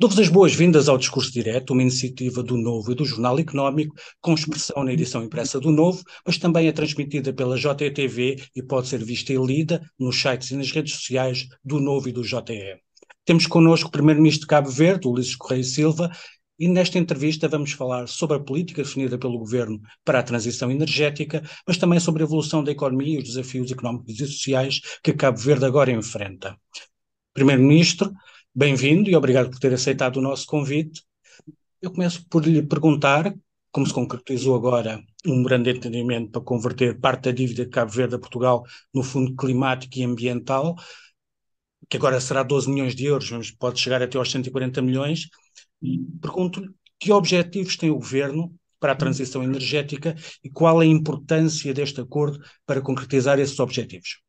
Dou-vos as boas-vindas ao Discurso Direto, uma iniciativa do Novo e do Jornal Económico, com expressão na edição impressa do Novo, mas também é transmitida pela JTV e pode ser vista e lida nos sites e nas redes sociais do Novo e do JE. Temos connosco o Primeiro-Ministro de Cabo Verde, Ulisses Correia Silva, e nesta entrevista vamos falar sobre a política definida pelo Governo para a transição energética, mas também sobre a evolução da economia e os desafios económicos e sociais que Cabo Verde agora enfrenta. Primeiro-Ministro, Bem-vindo e obrigado por ter aceitado o nosso convite. Eu começo por lhe perguntar como se concretizou agora um grande entendimento para converter parte da dívida de Cabo Verde a Portugal no Fundo Climático e Ambiental, que agora será 12 milhões de euros, mas pode chegar até aos 140 milhões. Pergunto-lhe que objetivos tem o Governo para a transição energética e qual a importância deste acordo para concretizar esses objetivos?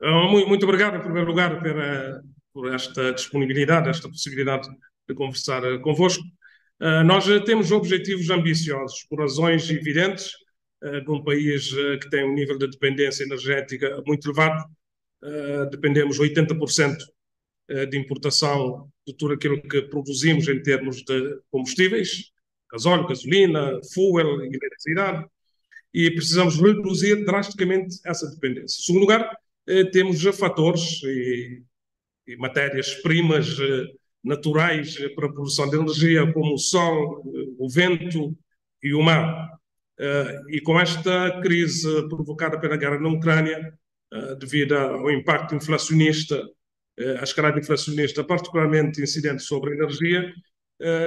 Ah, muito obrigado, em primeiro lugar, pela, por esta disponibilidade, esta possibilidade de conversar eh, convosco. Uh, nós temos objetivos ambiciosos, por razões evidentes, de um país que tem um nível de dependência energética muito elevado. dependemos 80% de importação de tudo aquilo que produzimos em termos de combustíveis, gasóleo, gasolina, fuel, eletricidade, e precisamos reduzir drasticamente essa dependência. Em segundo lugar, temos fatores, e e matérias-primas eh, naturais eh, para a produção de energia, como o sol, eh, o vento e o mar. E com esta crise provocada pela guerra na Ucrânia, devido ao impacto inflacionista, a escalada inflacionista particularmente incidente sobre a energia,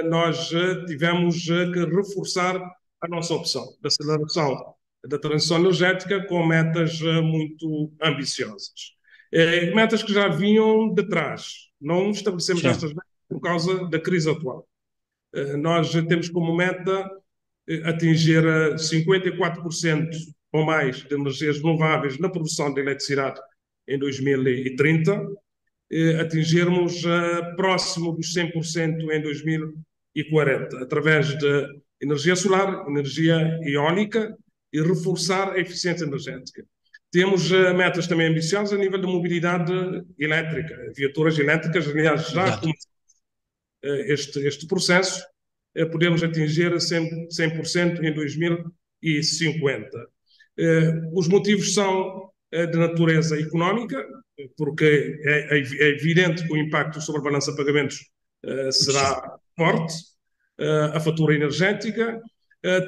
nós tivemos que reforçar a nossa opção de aceleração da transição energética com metas muito ambiciosas. É, metas que já vinham de trás. Não estabelecemos Sim. estas metas por causa da crise atual. É, nós temos como meta é, atingir 54% ou mais de energias renováveis na produção de eletricidade em 2030, atingirmos próximo dos 100% em 2040, através de energia solar, energia eólica e reforçar a eficiência energética. Temos uh, metas também ambiciosas a nível de mobilidade elétrica, viaturas elétricas, aliás, já uh, este, este processo, uh, podemos atingir 100%, 100 em 2050. os motivos são de natureza económica, porque é, é, é, evidente que o impacto sobre a balança de pagamentos será forte, a fatura energética,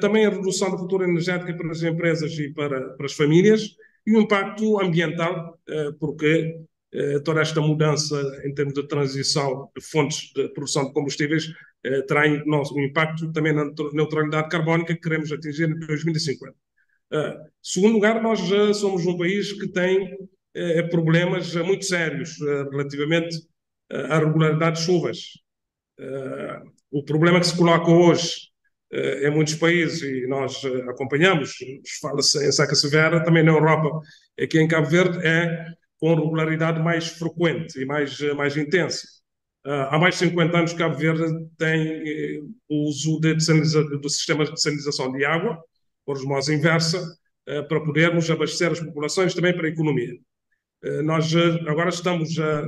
também a redução da fatura energética para as empresas e para, para as famílias, e o impacto ambiental, eh, porque eh, toda esta mudança em termos de transição de fontes de produção de combustíveis eh, terá um impacto também na neutralidade carbónica que queremos atingir em 2050. Segundo lugar, nós somos um país que tem problemas muito sérios relativamente à regularidade de chuvas. O problema que se coloca hoje em muitos países, e nós eh, acompanhamos, fala-se em seca severa, também na Europa, aqui em Cabo Verde, é com regularidade mais frequente e mais, eh, mais intensa. há mais de 50 anos, Cabo Verde tem o uso de do sistema de desalinização de água, por osmose inversa, para podermos abastecer as populações também para a economia. nós agora estamos a,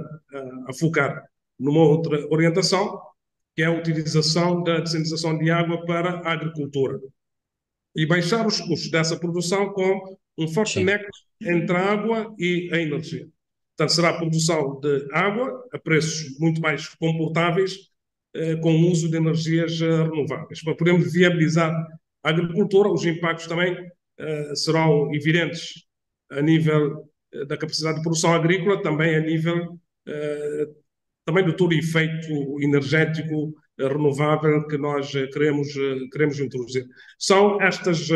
a focar numa outra orientação, que é a utilização da desalinização de água para a agricultura. E baixar os custos dessa produção com um forte Sim. nexo entre a água e a energia. Portanto, será a produção de água a preços muito mais comportáveis eh, com o uso de energias eh, renováveis. Para podermos viabilizar a agricultura, os impactos também eh, serão evidentes a nível eh, da capacidade de produção agrícola, também a nível eh, também do todo efeito energético eh, renovável que nós eh, queremos, eh, queremos introduzir. São estas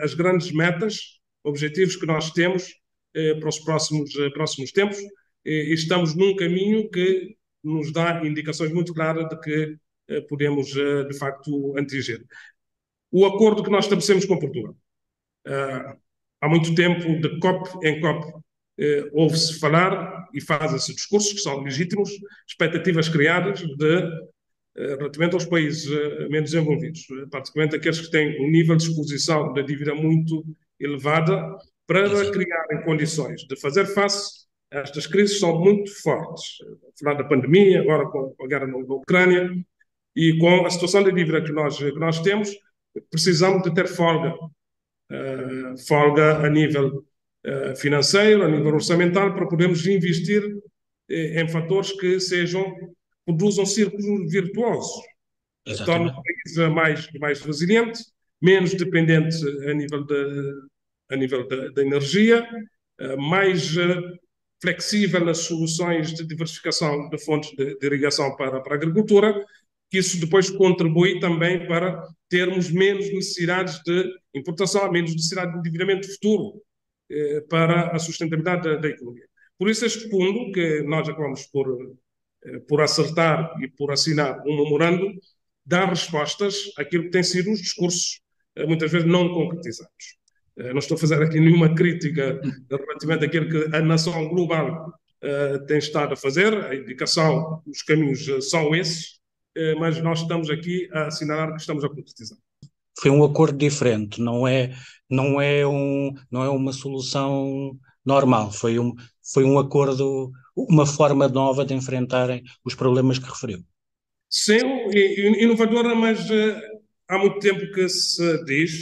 as grandes metas, objetivos que nós temos para os próximos, próximos tempos e estamos num caminho que nos dá indicações muito claras de que podemos, de facto, atingir. O acordo que nós estabelecemos com Portugal. Há muito tempo, de COP em COP, eh, ouve-se falar e fazem-se discursos que são legítimos, expectativas criadas de, eh, relativamente aos países eh, menos desenvolvidos, praticamente aqueles que têm um nível de exposição da dívida muito elevada, para criarem condições de fazer face estas crises são muito fortes. Falar da pandemia, agora com a guerra na Ucrânia, e com a situação de dívida que nós, que nós temos, precisamos de ter folga. Uh, folga a nível financeiro, a nível orçamental, para podermos investir eh, em fatores que sejam, produzam círculos virtuosos. Torna o país mais, mais resiliente, menos dependente a nível da, a nível da, energia, uh, mais flexível nas soluções de diversificação de fontes de, de irrigação para, para a agricultura que isso depois contribui também para termos menos necessidades de importação, menos necessidade de endividamento futuro eh, para a sustentabilidade da, da, economia. Por isso, este fundo, que nós acabamos por, eh, por acertar e por assinar um memorando, dá respostas àquilo que têm sido os discursos, eh, muitas vezes não concretizados. Não estou a fazer aqui nenhuma crítica relativamente àquilo que a nação global tem estado a fazer, a indicação, os caminhos são esses, mas nós estamos aqui a assinalar que estamos a concretizar. Foi um acordo diferente, não é, não é, um, não é uma solução normal, foi um, foi um acordo, uma forma nova de enfrentarem os problemas que referiu. Sim, inovadora, mas uh, há muito tempo que se diz,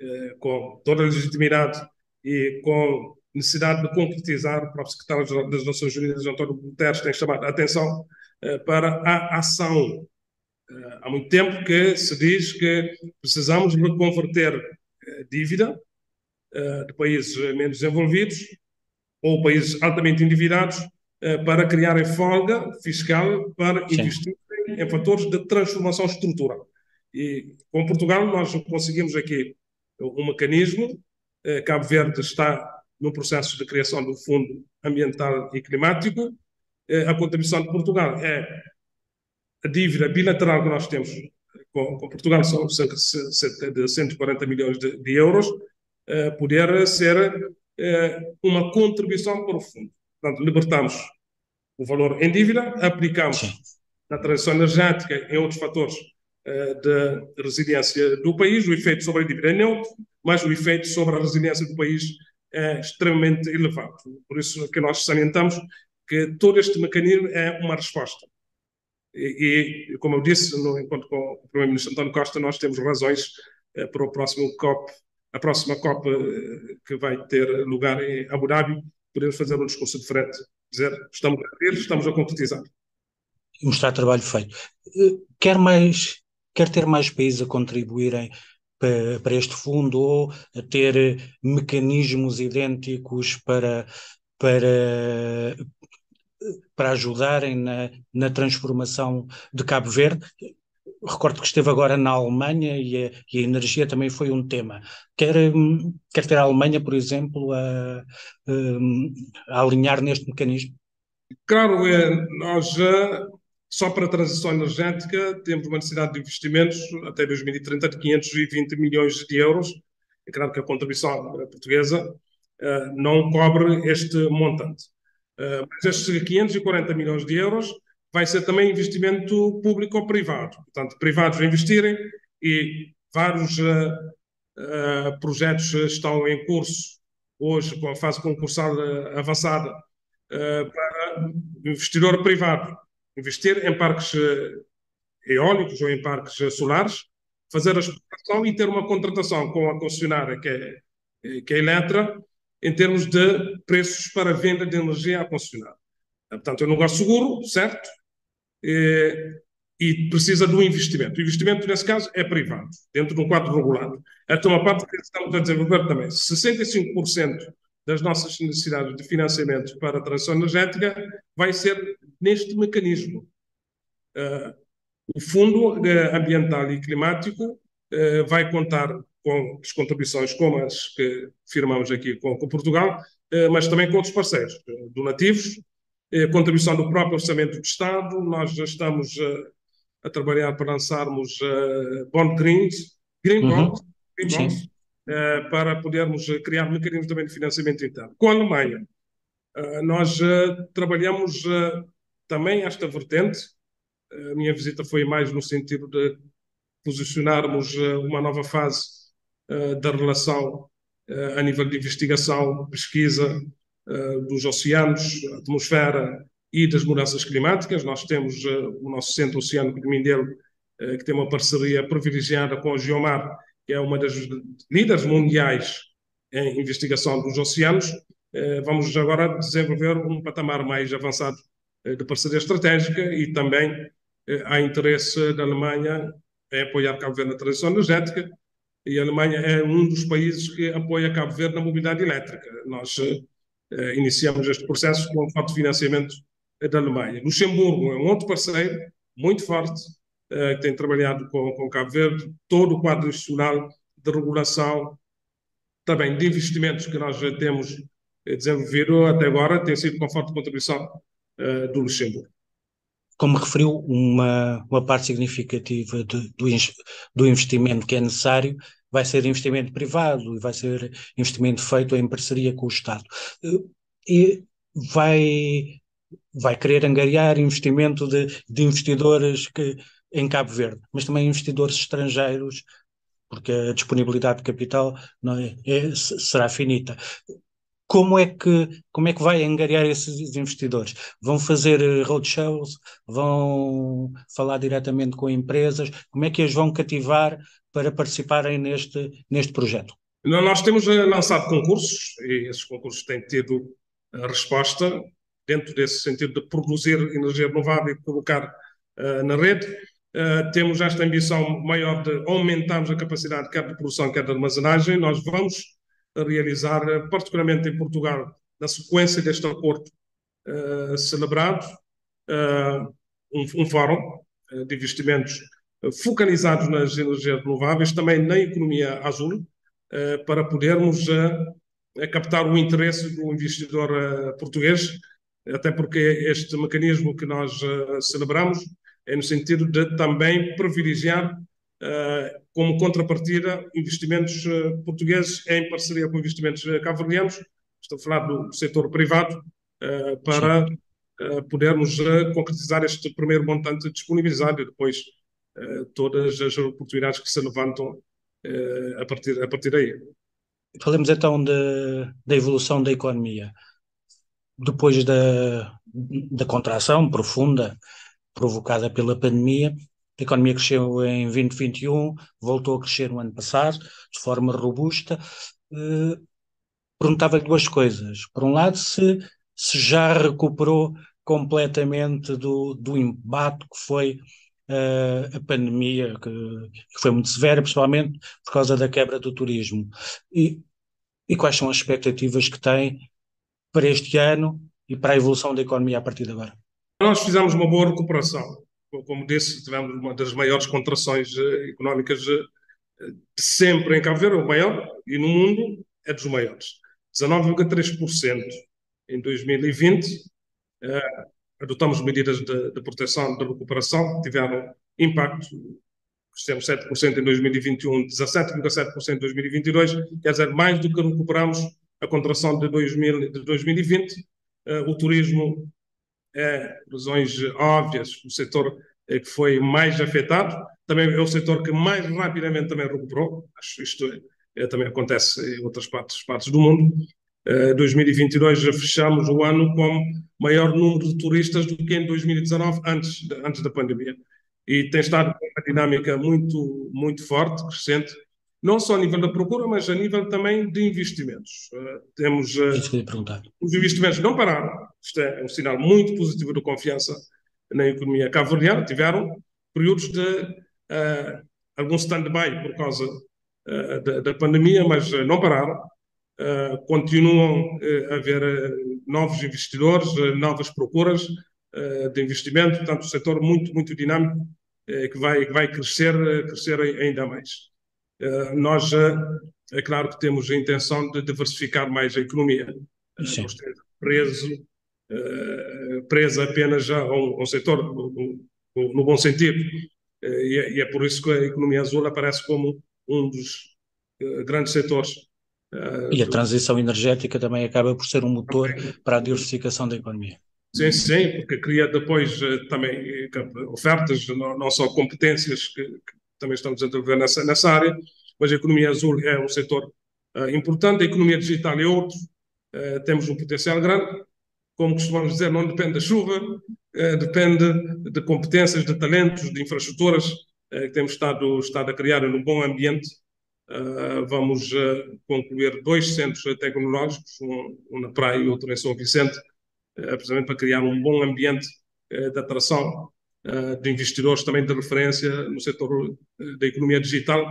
uh, com toda a legitimidade e com necessidade de concretizar, o próprio secretário das Nações Unidas, António Guterres, tem chamado a atenção eh, para a ação. Eh, há muito tempo que se diz que precisamos reconverter eh, dívida de países menos desenvolvidos ou países altamente endividados para criarem folga fiscal para Sim. investir em fatores de transformação estrutural. E com Portugal nós conseguimos aqui um mecanismo. Cabo Verde está no processo de criação do Fundo Ambiental e Climático, a contribuição de Portugal é a dívida bilateral que nós temos com, com Portugal, são cerca de 140 milhões de, de euros, eh, poder ser eh, uma contribuição para o fundo. Portanto, libertamos o valor em dívida, aplicamos Sim. na transição energética em outros fatores eh, de resiliência do país, o efeito sobre a dívida é neutro, mas o efeito sobre a resiliência do país é extremamente elevado. Por isso que nós salientamos que todo este mecanismo é uma resposta. E, e como eu disse, no encontro com o Primeiro-Ministro António Costa, nós temos razões eh, para o próximo COP, a próxima COP eh, que vai ter lugar em Abu Dhabi, podemos fazer um discurso diferente, dizer estamos a ver, estamos a concretizar. Mostrar trabalho feito. Eh, quer mais, quer ter mais países a contribuírem para, para este fundo ou a ter mecanismos idênticos para, para, para ajudarem na, na transformação de Cabo Verde. Recordo que esteve agora na Alemanha e a, e a energia também foi um tema. Quer, quer ter a Alemanha, por exemplo, a, a alinhar neste mecanismo? Claro, é, nós só para a transição energética, temos uma necessidade de investimentos até 2030 de 520 milhões de euros. É claro que a contribuição portuguesa uh, não cobre este montante. Uh, mas estes 540 milhões de euros vai ser também investimento público ou privado. Portanto, privados investirem e vários uh, uh, projetos estão em curso hoje com a fase concursal avançada para investidor privado investir em parques eólicos ou em parques solares, fazer a exploração e ter uma contratação com a concessionária que é, que é a Eletra, em termos de preços para venda de energia à concessionária. Portanto, é um negócio seguro, certo? E, e precisa de um investimento. O investimento, nesse caso, é privado, dentro de um quadro regulado. É uma parte que estamos a desenvolver também. 65% das nossas necessidades de financiamento para a transição energética vai ser neste mecanismo. Uh, o Fundo Ambiental e Climático uh, vai contar com as contribuições como as que firmamos aqui com, com Portugal, eh, mas também com outros parceiros, eh, donativos, eh, contribuição do próprio Orçamento do Estado. Nós já estamos a trabalhar para lançarmos bond greens, green uhum. bonds, green bonds para podermos criar mecanismos também de financiamento interno. Com a Alemanha, nós trabalhamos também esta vertente. A minha visita foi mais no sentido de posicionarmos uma nova fase da relação uh, a nível de investigação, pesquisa, dos oceanos, atmosfera e das mudanças climáticas. Nós temos o nosso Centro Oceânico de Mindelo, que tem uma parceria privilegiada com a Geomar, que é uma das líderes mundiais em investigação dos oceanos. Vamos agora desenvolver um patamar mais avançado de parceria estratégica e também há interesse da Alemanha em apoiar Cabo Verde na transição energética e a Alemanha é um dos países que apoia Cabo Verde na mobilidade elétrica. Nós uh, iniciamos este processo com o fato de financiamento da Alemanha. Luxemburgo é um outro parceiro muito forte uh, que tem trabalhado com, com Cabo Verde, todo o quadro institucional de regulação, também de investimentos que nós temos desenvolvido até agora, tem sido com forte contribuição uh, do Luxemburgo como referiu, uma, uma parte significativa do, do investimento que é necessário vai ser investimento privado e vai ser investimento feito em parceria com o Estado. E vai, vai querer angariar investimento de, de investidores que, em Cabo Verde, mas também investidores estrangeiros, porque a disponibilidade de capital não é, é será finita como é que como é que vai angariar esses investidores? Vão fazer eh, roadshows? Vão falar diretamente com empresas? Como é que as vão cativar para participarem neste neste projeto? Nós temos eh, lançado concursos e esses concursos têm tido a resposta dentro desse sentido de produzir energia renovável e colocar uh, na rede. Uh, temos esta ambição maior de aumentarmos a capacidade quer de produção, quer de armazenagem. Nós vamos realizar, eh, particularmente em Portugal, na sequência deste acordo uh, celebrado, um, um, fórum de investimentos focalizados nas energias renováveis, também na economia azul, para podermos captar o interesse do investidor português, até porque este mecanismo que nós celebramos é no sentido de também privilegiar como contrapartida, investimentos portugueses em parceria com investimentos cabo-verdianos, estou a falar do setor privado, para podermos concretizar este primeiro montante disponibilizado e depois todas as oportunidades que se levantam a, partir, a partir daí. Falemos então de, da evolução da economia. Depois da, da contração profunda provocada pela pandemia, a economia cresceu em 2021, voltou a crescer no ano passado, de forma robusta. Uh, Perguntava-lhe duas coisas. Por um lado, se, se já recuperou completamente do, do embate que foi uh, a pandemia, que, que, foi muito severa, principalmente por causa da quebra do turismo. E, e quais são as expectativas que tem para este ano e para a evolução da economia a partir de agora? Nós fizemos uma boa recuperação como disse, tivemos uma das maiores contrações uh, económicas uh, de sempre em Cabo Verde, o maior, e no mundo é dos maiores. 19,3% em 2020. Uh, eh, adotamos medidas de, de, proteção, de recuperação, que tiveram impacto. Crescemos 7% em 2021, 17,7% em 2022, quer dizer, mais do que recuperamos a contração de, 2000, de 2020. o turismo é, razões óbvias, o setor é, que foi mais afetado, também é o setor que mais rapidamente também recuperou, acho isto é, é, também acontece em outras partes, partes do mundo. Uh, 2022 já fechamos o ano com maior número de turistas do que em 2019, antes, antes da pandemia. E tem estado uma dinâmica muito, muito forte, crescente, não só a nível da procura, mas a nível também de investimentos. Uh, temos uh, os investimentos não pararam, isto é um sinal muito positivo de confiança na economia cabo-verdiana. Tiveram períodos de uh, algum stand-by por causa uh, da, da, pandemia, mas não pararam. Continuam a haver novos investidores, novas procuras de investimento, portanto, o setor muito, muito dinâmico que vai, que vai crescer, crescer ainda mais. Nós, é claro que temos a intenção de diversificar mais a economia. Sim. preso, eh, preso apenas a um, um setor, no, no, no, bom sentido. E é, e é, por isso que a economia azul aparece como um dos grandes setores. E a transição energética também acaba por ser um motor para a diversificação da economia. Sim, sim, porque cria depois também ofertas, não, só competências que, que também estamos a desenvolver nessa, nessa área, mas a economia azul é um setor uh, importante, a economia digital é outro, temos um potencial grande, como costumamos dizer, não depende da chuva, depende de competências, de talentos, de infraestruturas que temos estado, estado a criar num bom ambiente. Vamos concluir dois centros tecnológicos, um, na praia e outro em São Vicente, precisamente para criar um bom ambiente de atração de investidores também de referência no setor da economia digital.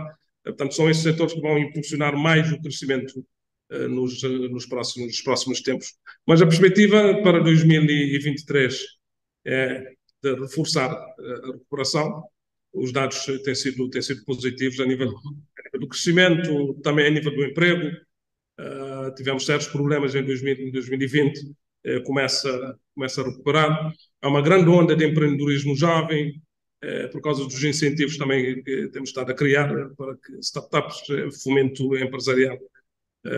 Portanto, são esses setores que vão impulsionar mais o crescimento nos, nos, próximos, nos próximos tempos. Mas a perspectiva para 2023 é de reforçar a recuperação. Os dados têm sido, têm sido positivos a nível do crescimento, também a nível do emprego. Uh, tivemos certos problemas em 2000, 2020, uh, começa, começa a recuperar. Há uma grande onda de empreendedorismo jovem, uh, por causa dos incentivos também que temos estado a criar para que startups, fomento empresarial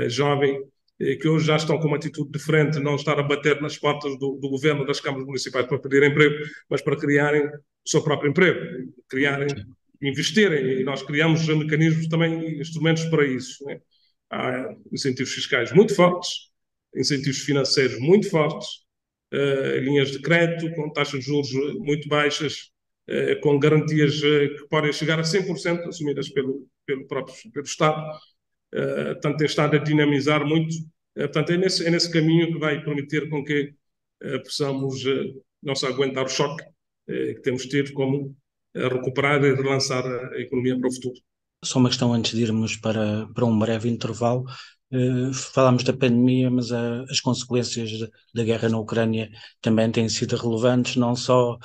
jovem, que hoje já estão com uma atitude diferente, não estar a bater nas portas do, do governo, das câmaras municipais para pedir emprego, mas para criarem o seu próprio emprego, criarem, investirem. E nós criamos mecanismos também, instrumentos para isso. Né? Há incentivos fiscais muito fortes, incentivos financeiros muito fortes, uh, linhas de crédito com taxas de juros muito baixas, uh, com garantias que podem chegar a 100% assumidas pelo, pelo próprio pelo Estado uh, portanto, tem estado a dinamizar muito. Uh, portanto, é nesse, é nesse caminho que vai permitir com que possamos não só aguentar o choque que temos tido, como recuperar e relançar a economia para o futuro. Só uma questão antes de irmos para, para um breve intervalo. Uh, falámos da pandemia, mas a, as consequências de, da guerra na Ucrânia também têm sido relevantes, não só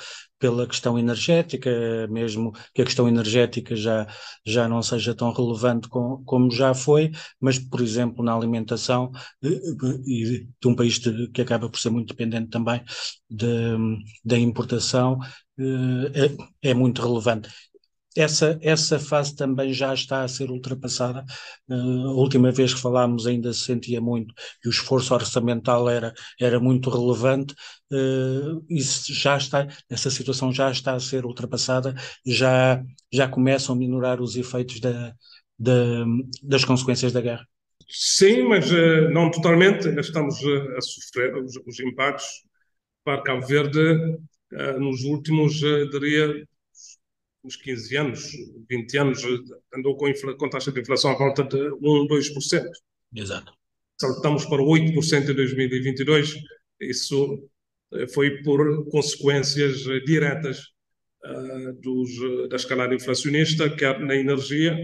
pela questão energética, mesmo que a questão energética já, já não seja tão relevante com, como já foi, mas, por exemplo, na alimentação, e de um país de, que acaba por ser muito dependente também de, da importação, eh, é, é muito relevante essa, essa fase também já está a ser ultrapassada. Uh, a última vez que falámos ainda se sentia muito que o esforço orçamental era, era muito relevante. Uh, isso já está, essa situação já está a ser ultrapassada, já, já começam a minorar os efeitos da, da, das consequências da guerra. Sim, mas uh, não totalmente. Ainda estamos a sofrer os, os impactos para Cabo Verde nos últimos, diria, uns 15 anos, 20 anos, andou com, com taxa de inflação à volta de 1, 2%. Exato. Saltamos para 8% em 2022. Isso eh, foi por consequências eh, diretas uh, dos, da escalada inflacionista, quer na energia,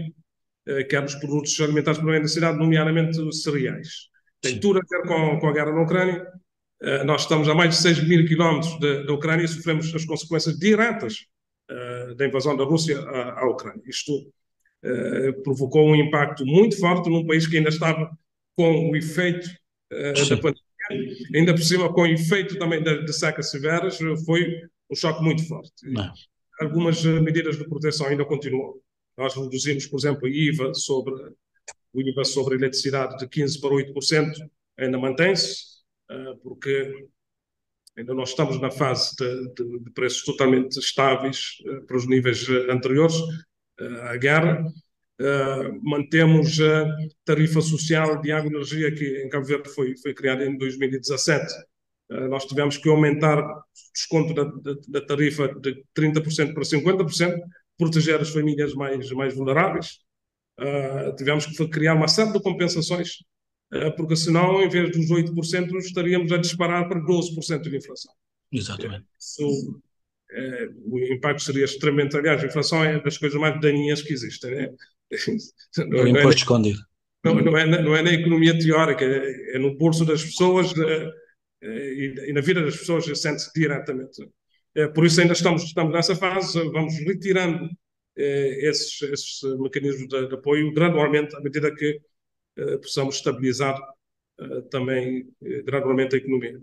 uh, quer nos produtos alimentares para a necessidade, nomeadamente cereais. Tem tudo a ver com, com a guerra na Ucrânia. Uh, nós estamos a mais de 6 mil quilómetros da Ucrânia e sofremos as consequências diretas eh, da invasão da Rússia à, à Ucrânia. Isto uh, provocou um impacto muito forte num país que ainda estava com o efeito uh, da pandemia, ainda por cima com o efeito também de, de secas severas, foi um choque muito forte. Algumas medidas de proteção ainda continuam. Nós reduzimos, por exemplo, IVA sobre o IVA sobre a eletricidade de 15 para 8%, ainda mantém-se, porque Ainda não estamos na fase de, de, de preços totalmente estáveis uh, para os níveis uh, anteriores uh, à guerra. mantemos a tarifa social de água e energia que em Cabo Verde foi, foi criada em 2017. nós tivemos que aumentar o desconto da, da, da tarifa de 30% para 50%, proteger as famílias mais, mais vulneráveis. tivemos que criar uma série de compensações eh, porque senão, em vez dos 8%, estaríamos a disparar para 12% de inflação. Exatamente. Isso, é, o impacto seria extremamente. Aliás, a inflação é das coisas mais daninhas que existem. Né? Não, é o imposto é, escondido. Não, não, é, não é na economia teórica, é, é no bolso das pessoas e, na vida das pessoas sente-se diretamente. É, por isso ainda estamos, estamos nessa fase, vamos retirando esses, esses mecanismos de, de apoio gradualmente à medida que eh, possamos estabilizar eh, também eh, gradualmente a economia.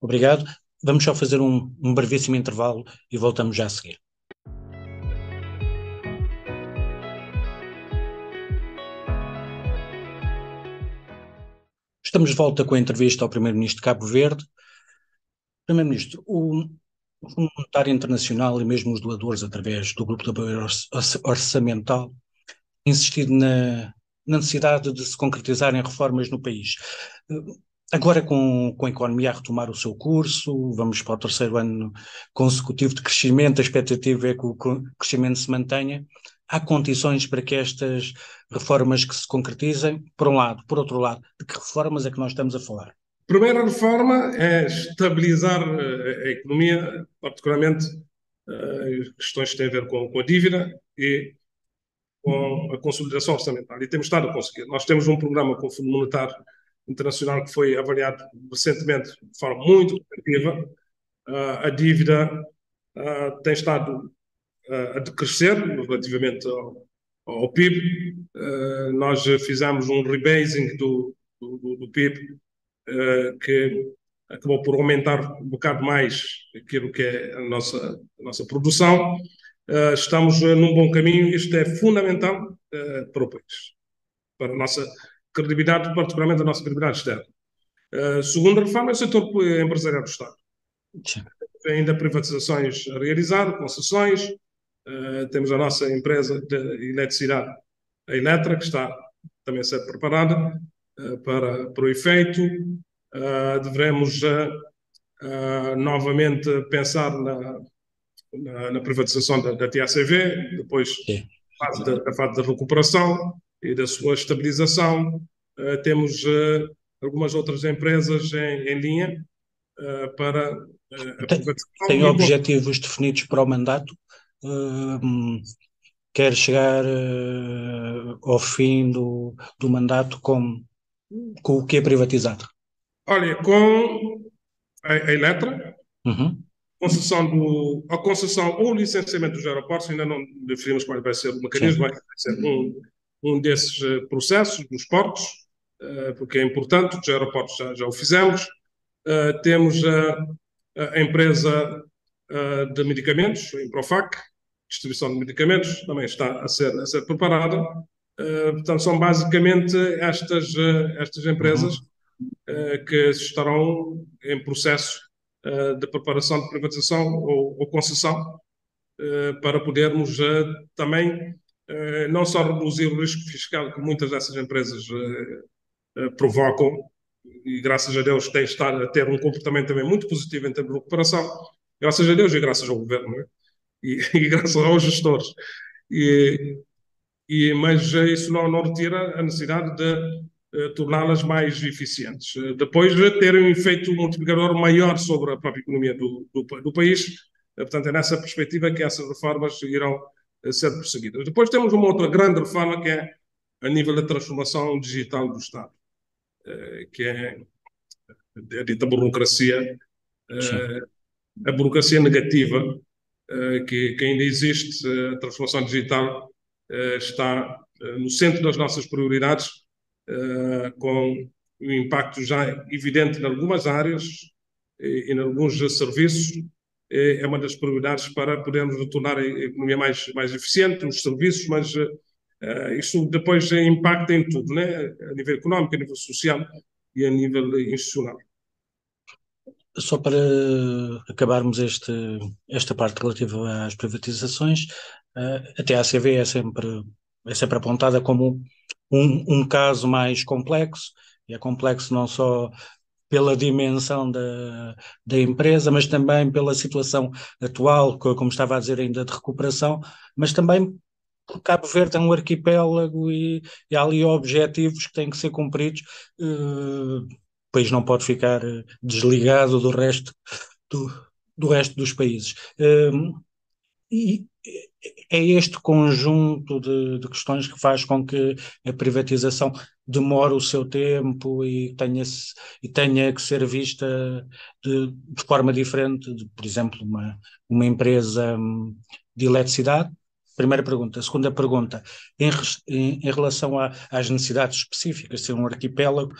Obrigado. Vamos só fazer um, um brevíssimo intervalo e voltamos já a seguir. Estamos de volta com a entrevista ao Primeiro-Ministro de Cabo Verde. Primeiro-Ministro, o Fundo Monetário Internacional e mesmo os doadores, através do Grupo de Apoio Orçamental, insistido na na necessidade de se concretizarem reformas no país. Agora, com, com a economia a retomar o seu curso, vamos para o terceiro ano consecutivo de crescimento, a expectativa é que o crescimento se mantenha. Há condições para que estas reformas que se concretizem, por um lado. Por outro lado, de que reformas é que nós estamos a falar? Primeira reforma é estabilizar eh, a economia, particularmente eh, questões que têm a ver com, com a dívida e com a consolidação orçamental. E temos estado a conseguir. Nós temos um programa com o Fundo Monetário Internacional que foi avaliado recentemente de forma muito positiva. Uh, a dívida uh, tem estado uh, a decrescer relativamente ao, ao PIB. nós fizemos um rebasing do, do, do PIB que acabou por aumentar um bocado mais aquilo que é a nossa, a nossa produção. Estamos num bom caminho. Isto é fundamental para o país, para a nossa credibilidade, particularmente a nossa credibilidade externa. Uh, segunda reforma é o setor empresarial do Estado. Sim. Ainda privatizações a realizar, concessões. Uh, temos a nossa empresa de eletricidade, a Eletra, que está também a ser preparada uh, para, para o efeito. Uh, devemos novamente pensar na, na, na privatização da, da TACV, depois a fase, da, fase da recuperação e da sua estabilização. Uh, temos uh, algumas outras empresas em, em linha uh, para a tem, tem objetivos definidos para o mandato? quer chegar ao fim do, do mandato com, com o que é privatizado? Olha, com a, a Eletra, uhum. Concessão do, a concessão ou licenciamento dos aeroportos, ainda não definimos qual vai ser o mecanismo, vai ser um, um desses eh, processos dos portos, eh, porque é importante, os aeroportos já, já o fizemos. Eh, temos a, a empresa de medicamentos, a Improfac, distribuição de medicamentos, também está a ser, a ser preparada. portanto, são basicamente estas, estas empresas uhum. que estarão em processo de preparação de privatização ou, ou concessão para podermos também eh, não só reduzir o risco fiscal que muitas dessas empresas eh, eh, provocam, e graças a Deus tem estado a ter um comportamento também muito positivo em termos de recuperação, graças a Deus e graças ao governo, é? e, e, graças aos gestores. E, e, mas isso não, não retira a necessidade de uh, torná-las mais eficientes. Uh, depois de terem um efeito multiplicador maior sobre a própria economia do, do, do país, uh, portanto, é nessa perspectiva que essas reformas irão ser perseguidas. Depois temos uma outra grande reforma que é a nível da transformação digital do Estado, eh, que é a dita burocracia, eh, a burocracia negativa eh, que, que ainda existe, a transformação digital está no centro das nossas prioridades, com um impacto já evidente em algumas áreas e em alguns serviços, é, é uma das prioridades para podermos tornar a economia mais, mais eficiente, os serviços, mas uh, isso depois impacta em tudo, né? a nível económico, a nível social e a nível institucional. Só para acabarmos este, esta parte relativa às privatizações, uh, até a ACV é sempre, é sempre apontada como um, um caso mais complexo, e é complexo não só pela dimensão da, da empresa, mas também pela situação atual, como estava a dizer ainda, de recuperação, mas também Cabo Verde é um arquipélago e, e há ali objetivos que têm que ser cumpridos. Uh, o país não pode ficar eh, desligado do resto do, do resto dos países. Uh, e é este conjunto de, de, questões que faz com que a privatização demore o seu tempo e tenha, e tenha que ser vista de, de forma diferente de, por exemplo, uma, uma empresa hum, de eletricidade. Primeira pergunta. Segunda pergunta, em, em, em relação a, às necessidades específicas, ser um arquipélago,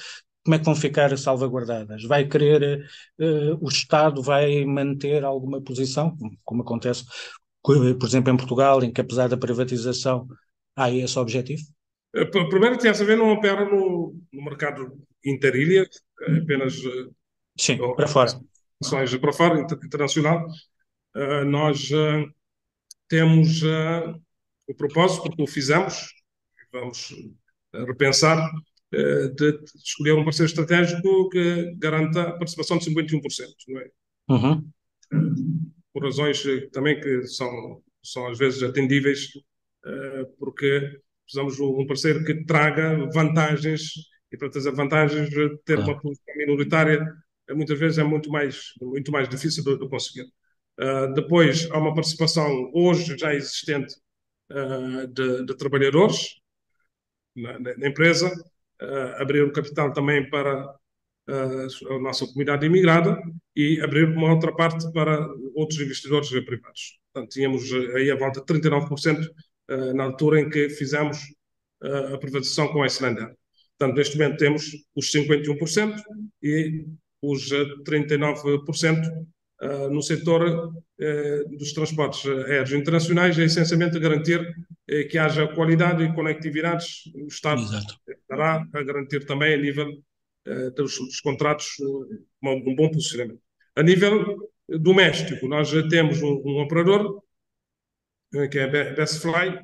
como é que vão ficar salvaguardadas? Vai querer, uh, o Estado vai manter alguma posição, como acontece por exemplo, em Portugal, em que apesar da privatização há esse objetivo? Eh, primeiro, a TSV não opera no, no mercado interilha, é apenas eh, Sim, para fora. Ações para fora, internacional. Uh, nós uh, temos uh, o propósito, porque o fizemos, vamos repensar de escolher um parceiro estratégico que garanta a participação de 51%, não é? Uhum. Por razões também que são, são às vezes atendíveis, porque precisamos de um parceiro que traga vantagens e para trazer vantagens ter uma posição minoritária muitas vezes é muito mais muito mais difícil de, de conseguir. Uh, depois há uma participação hoje já existente uh, de, de, trabalhadores na, na empresa, uh, abrir o capital também para a nossa comunidade imigrada e abrir uma outra parte para outros investidores privados. Portanto, tínhamos aí a volta de 39% na altura em que fizemos a privatização com a Icelandair. Portanto, neste momento temos os 51% e os 39% Uh, no setor dos transportes aéreos internacionais é essencialmente garantir que haja qualidade e conectividades. O Estado Exato. estará a garantir também a nível dos, dos, contratos um bom posicionamento. A nível doméstico, nós temos um, um operador que é a Bestfly,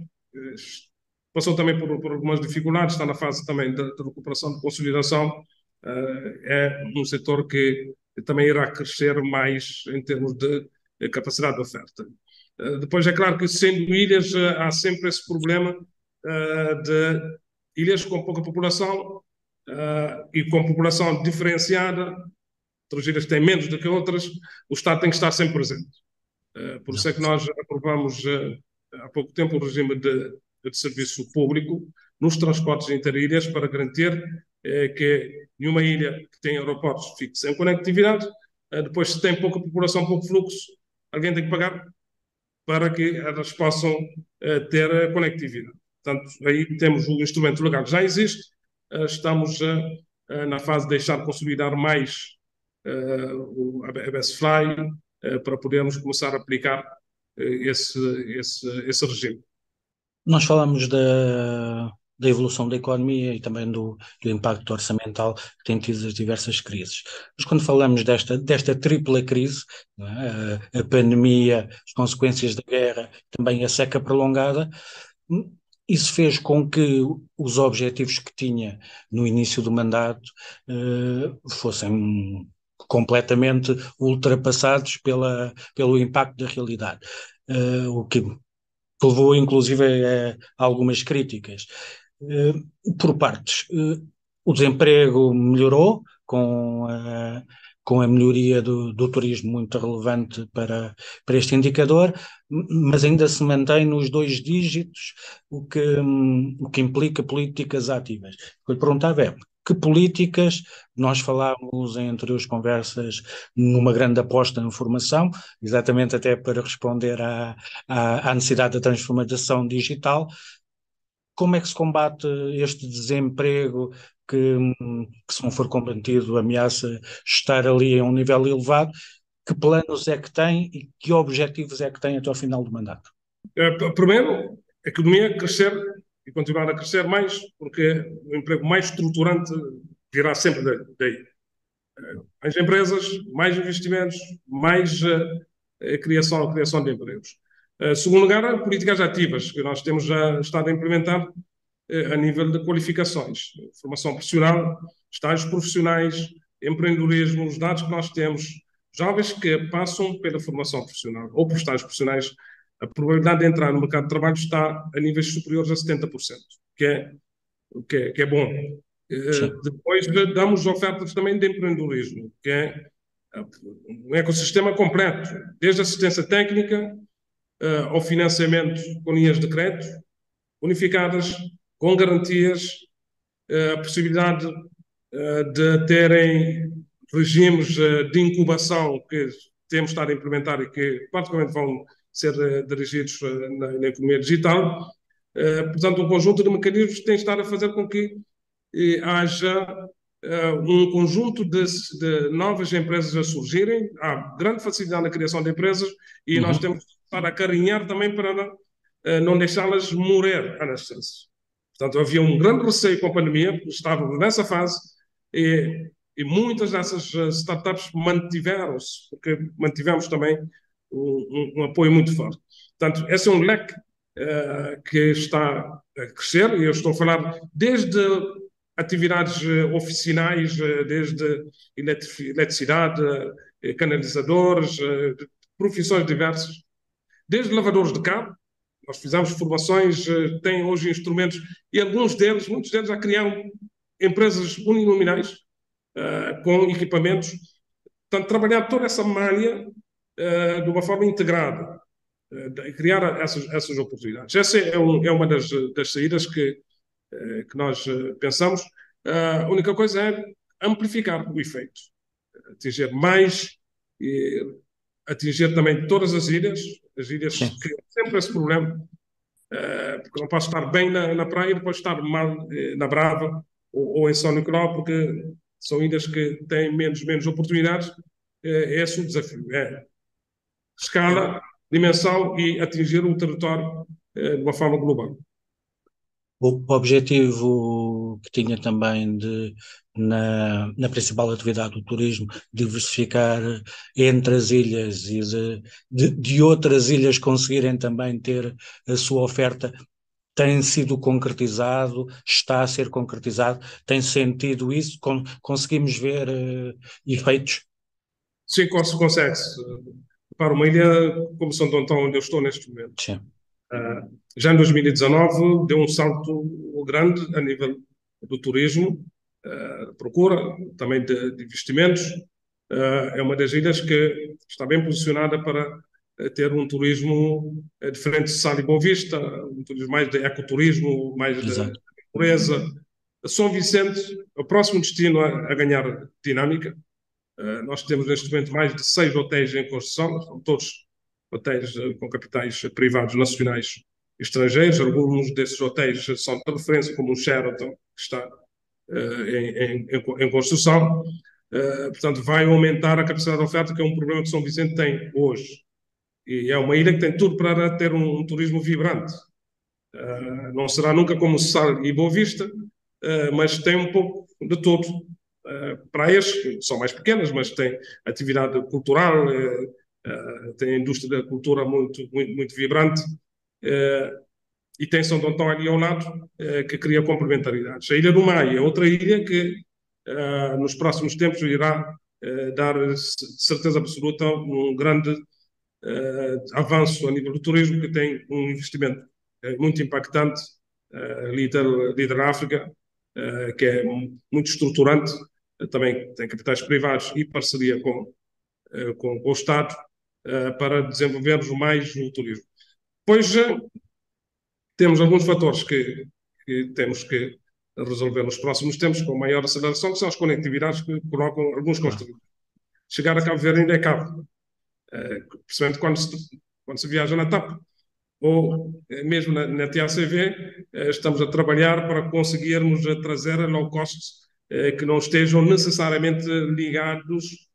passou também por, por, algumas dificuldades, está na fase também de recuperação, de consolidação. é um setor que também irá crescer mais em termos de capacidade de oferta. Eh, depois, é claro que sendo ilhas, eh, há sempre esse problema eh, de ilhas com pouca população e com população diferenciada, outras têm menos do que outras, o Estado tem que estar sempre presente. Por isso é que nós aprovamos há pouco tempo o regime de, de serviço público nos transportes interilhas para garantir é que nenhuma ilha que tem aeroportos fique sem conectividade. Eh, depois, se tem pouca população, pouco fluxo, alguém tem que pagar para que elas possam eh, ter conectividade. Portanto, aí temos o instrumento legal que já existe, eh, estamos na fase de deixar consolidar mais o ABS-Fly para podermos começar a aplicar esse, esse, esse regime. Nós falamos da, da evolução da economia e também do, do, impacto orçamental que tem tido as diversas crises. Mas quando falamos desta, desta tripla crise, é? a, pandemia, as consequências da guerra, também a seca prolongada, isso fez com que os objetivos que tinha no início do mandato eh, fossem completamente ultrapassados pela, pelo impacto da realidade. Uh, o que levou inclusive a, algumas críticas. Eh, por partes. Eh, o desemprego melhorou com a, com a melhoria do, do turismo muito relevante para, para este indicador, mas ainda se mantém nos dois dígitos, o que, o que implica políticas ativas. O que eu lhe perguntava é, que políticas, nós falámos entre as conversas numa grande aposta na formação, exatamente até para responder à, à, à necessidade da transformação digital, como é que se combate este desemprego que, que se não for combatido, ameaça estar ali a um nível elevado? Que planos é que tem e que objetivos é que tem até ao final do mandato? É, primeiro, a economia crescer e continuar a crescer mais, porque o emprego mais estruturante virá sempre daí. Mais empresas, mais investimentos, mais uh, criação, criação de empregos. Uh, segundo lugar, políticas ativas, que nós temos já estado a implementar uh, a nível de qualificações, formação profissional, estágios profissionais, empreendedorismo, os dados que nós temos, jovens que passam pela formação profissional ou por estágios profissionais, a probabilidade de entrar no mercado de trabalho está a níveis superiores a 70%, que é, que é, que é bom. Uh, depois damos ofertas também de empreendedorismo, que é um ecossistema completo, desde assistência técnica, uh, ao financiamento com linhas de crédito unificadas, com garantias, uh, a possibilidade uh, de terem regimes de incubação que temos estado a implementar e que praticamente vão ser dirigidos na, na, economia digital. portanto, um conjunto de mecanismos que tem estado a fazer com que haja um conjunto de, de, novas empresas a surgirem. Há grande facilidade na criação de empresas e uhum. nós temos para acarinhar também para uh, não deixá-las morrer à nascença. Portanto, havia um grande receio com a pandemia, estávamos nessa fase, e, e muitas dessas eh, startups mantiveram-se, porque mantivemos também um, um, apoio muito forte. Portanto, esse é um leque que está a crescer, e eu estou a falar desde atividades oficinais, desde eletricidade, canalizadores, profissões diversas, desde lavadores de carro, nós fizemos formações, têm hoje instrumentos, e alguns deles, muitos deles já criaram empresas uninominais uh, com equipamentos. Portanto, trabalhar toda essa malha uh, de uma forma integrada, uh, criar essas, essas oportunidades. Essa é, um, é uma das, das, saídas que, que nós pensamos. a única coisa é amplificar o efeito, atingir mais, atingir também todas as ilhas. As ilhas criam sempre esse problema, porque não posso estar bem na, na praia e depois estar mal na Brava ou, ou em São Nicolau, porque são ilhas que têm menos, menos oportunidades. É, é esse o desafio. É escala, dimensão e atingir o território de uma forma global. O objetivo que tinha também de, na, na principal atividade do turismo, diversificar entre as ilhas e de, de, de, outras ilhas conseguirem também ter a sua oferta, tem sido concretizado, está a ser concretizado, tem sentido isso? Con conseguimos ver uh, efeitos? Sim, consegue-se. Para uma ilha como São Antão, onde eu estou neste momento, Sim. Uh, já em 2019 deu um salto grande a nível do turismo, uh, procura também de, de investimentos. Uh, é uma das ilhas que está bem posicionada para ter um turismo diferente de Sal e Boa Vista, um turismo mais de ecoturismo, mais Exato. de natureza. São Vicente, o próximo destino a, a ganhar dinâmica. Uh, nós temos neste momento mais de seis hotéis em construção, são todos hotéis uh, com capitais privados nacionais e estrangeiros. Alguns desses hotéis são de referência, como o Sheraton, que está uh, em, em, em, construção. portanto, vai aumentar a capacidade de oferta, que é um problema que São Vicente tem hoje. E é uma ilha que tem tudo para ter um, um turismo vibrante. Uh, não será nunca como Sal e Boa Vista, uh, mas tem um pouco de tudo. Uh, praias, que são mais pequenas, mas tem atividade cultural, tem a indústria da cultura muito, muito, muito vibrante. e tem São Antão ali ao lado, que cria complementaridades. A Ilha do Maia é outra ilha que, nos próximos tempos, irá dar, certeza absoluta, um grande uh, avanço a nível do turismo, que tem um investimento uh, muito impactante, uh, líder, líder África, que é muito estruturante, também tem capitais privados e parceria com, com, com, o Estado para desenvolvermos mais o turismo. Pois temos alguns fatores que, que temos que resolver nos próximos tempos com maior aceleração, que são as conectividades que colocam alguns construtores. Chegar a Cabo Verde ainda é caro. Eh, principalmente quando se, quando se viaja na TAP. Ou eh, mesmo na, na TACV, eh, estamos a trabalhar para conseguirmos trazer low costs que não estejam necessariamente ligados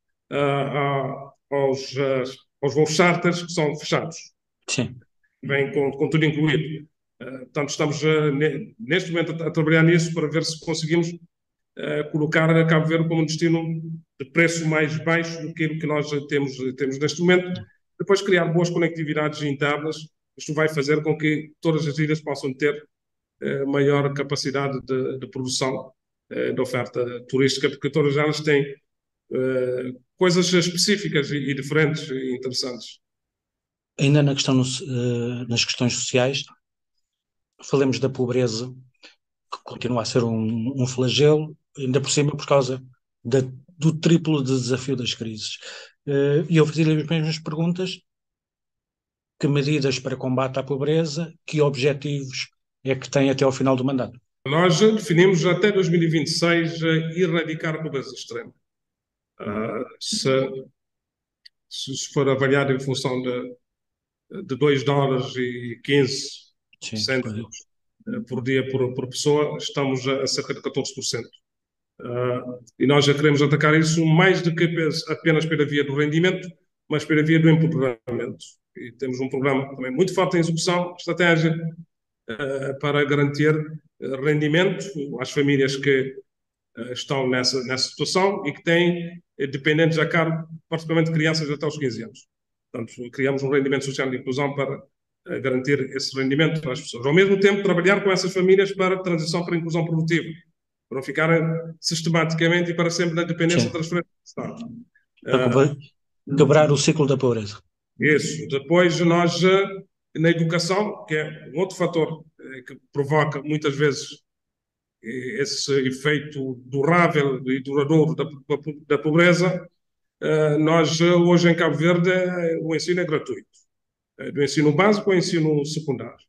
aos, aos voos charters que são fechados. Sim. Vem com, com tudo incluído. portanto, estamos neste momento a, a, trabalhar nisso para ver se conseguimos colocar Cabo Verde como um destino de preço mais baixo do que o que nós temos, temos neste momento. Depois, criar boas conectividades internas, isto vai fazer com que todas as ilhas possam ter maior capacidade de, de produção de oferta turística, porque todas elas têm eh, coisas específicas e, e, diferentes e interessantes. Ainda na questão, uh, nas questões sociais, falemos da pobreza, que continua a ser um, um flagelo, ainda por cima por causa da do triplo de desafio das crises. Eh, e eu fazia-lhe as mesmas perguntas: que medidas para combate à pobreza, que objetivos é que tem até ao final do mandato? Nós definimos até 2026 erradicar a pobreza extrema. Uh, se, se for avaliado em função de, de 2 dólares e 15 Sim, cêntimos por dia por, por pessoa, estamos a, a cerca de 14%. Uh, e nós já queremos atacar isso mais do que apenas pela via do rendimento, mas pela via do empoderamento. E temos um programa também muito forte em execução, estratégia uh, para garantir rendimento às famílias que estão nessa, nessa situação e que têm dependentes a cargo, particularmente crianças até os 15 anos. Portanto, criamos um rendimento social de inclusão para garantir esse rendimento para as pessoas. Ao mesmo tempo, trabalhar com essas famílias para a transição para a inclusão produtiva, para não ficarem sistematicamente e para sempre na dependência da transferência do Estado. Para quebrar o ciclo da pobreza. Isso. Depois, nós, na educação, que é um outro fator que provoca muitas vezes esse efeito durável e duradouro da, da pobreza, nós hoje em Cabo Verde o ensino é gratuito, do ensino básico ao ensino secundário,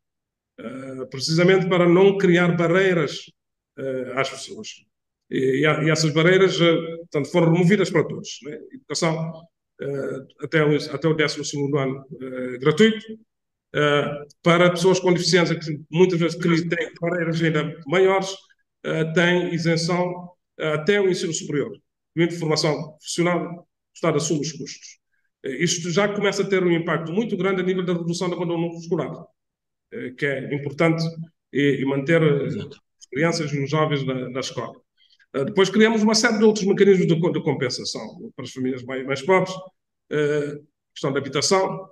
precisamente para não criar barreiras às pessoas. E, e essas barreiras portanto, foram removidas para todos. Né? Educação até o, até o 12 ano gratuito, para pessoas com deficiência que muitas vezes têm barreiras ainda maiores, têm isenção até o ensino superior. E de formação profissional, o Estado assume os custos. Isto já começa a ter um impacto muito grande a nível da redução da abandono escolar, que é importante e, manter as crianças e os jovens na, na escola. Depois criamos uma série de outros mecanismos de, de compensação para as famílias mais, mais pobres, questão da habitação,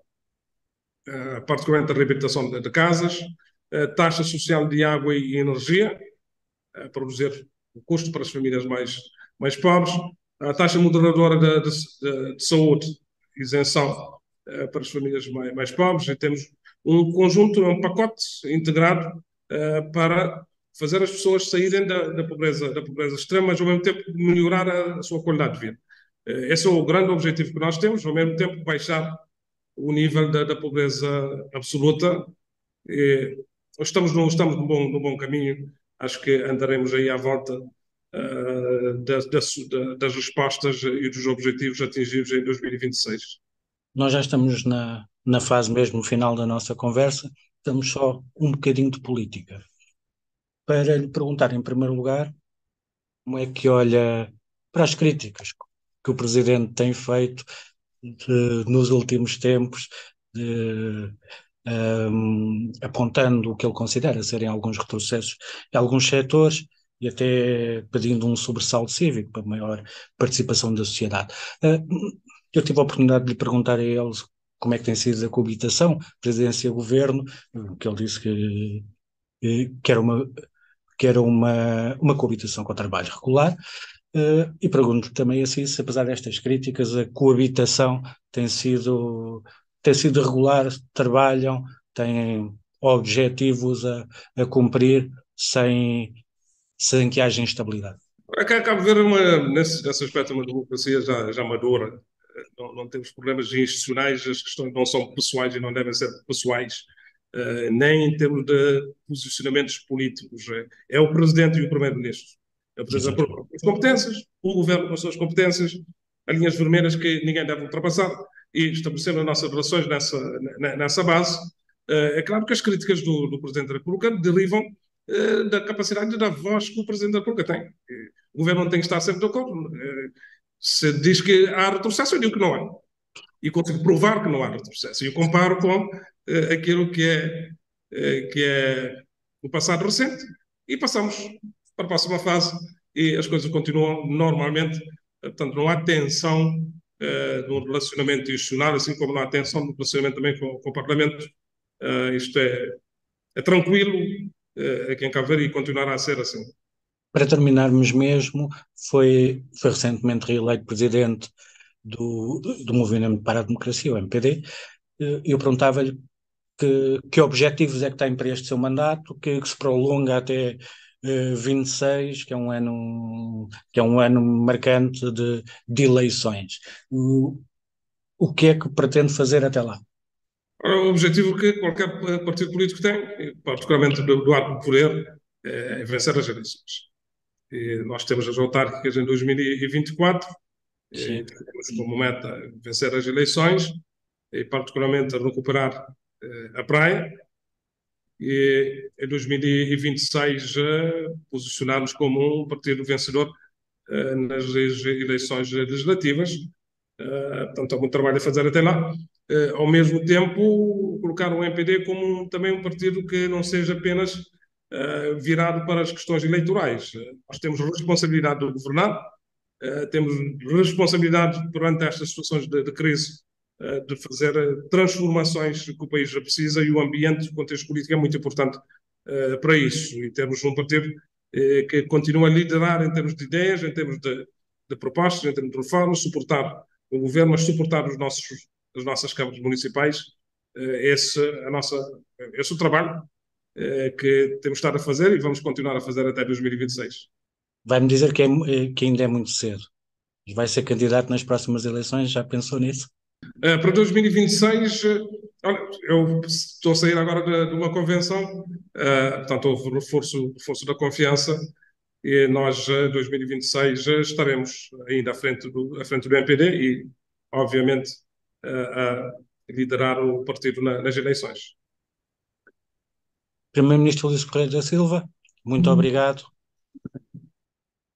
particularmente a reabilitação de, de casas, taxa social de água e energia, para reduzir o custo para as famílias mais, mais pobres, a taxa moderadora de, de, de saúde, isenção para as famílias mais, mais, pobres, e temos um conjunto, um pacote integrado para fazer as pessoas saírem da, da, pobreza, da pobreza extrema, mas ao mesmo tempo melhorar a, a sua qualidade de vida. Esse é o grande objetivo que nós temos, ao mesmo tempo baixar o nível da, da pobreza absoluta. E estamos no, estamos no, bom, no bom caminho, acho que andaremos aí à volta uh, das, das, das, respostas e dos objetivos atingidos em 2026. Nós já estamos na, na fase mesmo final da nossa conversa, estamos só um bocadinho de política. Para lhe perguntar, em primeiro lugar, como é que olha para as críticas que o Presidente tem feito de, nos últimos tempos, de, um, apontando o que ele considera serem alguns retrocessos em alguns setores e até pedindo um sobressalto cívico para maior participação da sociedade. Uh, eu tive a oportunidade de lhe perguntar a ele como é que tem sido a coabitação, presidência-governo, que ele disse que, que era uma que era uma, uma coabitação com o trabalho regular, Uh, e pergunto também assim se, apesar destas críticas, a coabitação tem sido, tem sido regular, trabalham, têm objetivos a, a cumprir sem, sem que haja instabilidade. Acaba Cabo Verde, uma, nesse, nesse aspecto, é uma democracia já, já madura. Não, não, temos problemas institucionais, as questões não são pessoais e não devem ser pessoais, uh, nem em termos de posicionamentos políticos. É, é o Presidente e o Primeiro-Ministro a presença com as competências, o governo com as suas competências, as linhas vermelhas que ninguém deve ultrapassar e estabelecendo as nossas relações nessa, nessa base. Eh, é claro que as críticas do, do Presidente da República derivam eh, da capacidade da voz que o Presidente da República tem. O governo não tem que estar sempre de acordo. Eh, se diz que há retrocesso, eu digo que não há. E consigo provar que não há retrocesso. E eu comparo com aquilo que é, que é o passado recente e passamos para a próxima fase e as coisas continuam normalmente. Portanto, não há tensão uh, relacionamento institucional, assim como não há tensão no relacionamento também com, com o Parlamento. Uh, isto é, é tranquilo uh, aqui em Cabo Verde e continuará a ser assim. Para terminarmos mesmo, foi, foi recentemente reeleito presidente do, do Movimento para a Democracia, o MPD. Eu perguntava-lhe que, que objetivos é que tem para este seu mandato, que, que se prolonga até 26, eh, que é um ano, que é um ano marcante de, de eleições. O, o que é que pretende fazer até lá? O objetivo que qualquer partido político tem, particularmente do, do arco do poder, é vencer as eleições. E nós temos as autárquicas em 2024, e temos como meta vencer as eleições e, particularmente, recuperar eh, a praia e em 2026 posicionarmos como um partido vencedor uh, nas eleições legislativas. Uh, portanto, há muito trabalho a fazer até lá. Uh, ao mesmo tempo, colocar o MPD como um, também um partido que não seja apenas virado para as questões eleitorais. nós temos responsabilidade de governar, temos responsabilidade perante estas situações de, de crise de fazer transformações que o país já precisa e o ambiente, o contexto político é muito importante para isso. E temos um partido que continua a liderar em termos de ideias, em termos de, de propostas, em termos de reformas, suportar o governo, mas suportar os nossos, as nossas câmaras municipais. Esse, a nossa, esse é o trabalho que temos estado a fazer e vamos continuar a fazer até 2026. Vai-me dizer que, é, que ainda é muito cedo. Vai ser candidato nas próximas eleições? Já pensou nisso? Uh, para 2026, uh, eu estou a sair agora de, de uma convenção, uh, portanto, houve reforço, reforço da confiança e nós, em 2026, estaremos ainda à frente do, à frente do MPD e, obviamente, a liderar o partido na, nas eleições. Primeiro-Ministro Luís Correia da Silva, muito uhum. obrigado.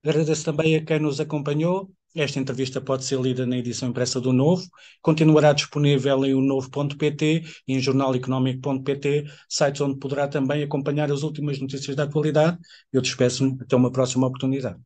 Agradeço também a quem nos acompanhou. Esta entrevista pode ser lida na edição impressa do Novo. Continuará disponível em o novo.pt e em jornaleconómico.pt, sites onde poderá também acompanhar as últimas notícias da atualidade. Eu despeço-me até uma próxima oportunidade.